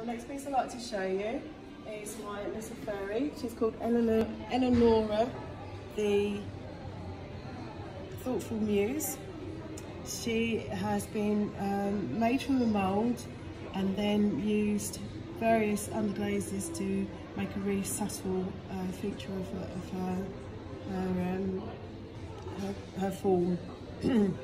The next piece I'd like to show you is my little fairy. She's called Eleanor, Eleanora, the Thoughtful Muse. She has been um, made from a mould and then used various underglazes to make a really subtle uh, feature of, of her, her, um, her, her form.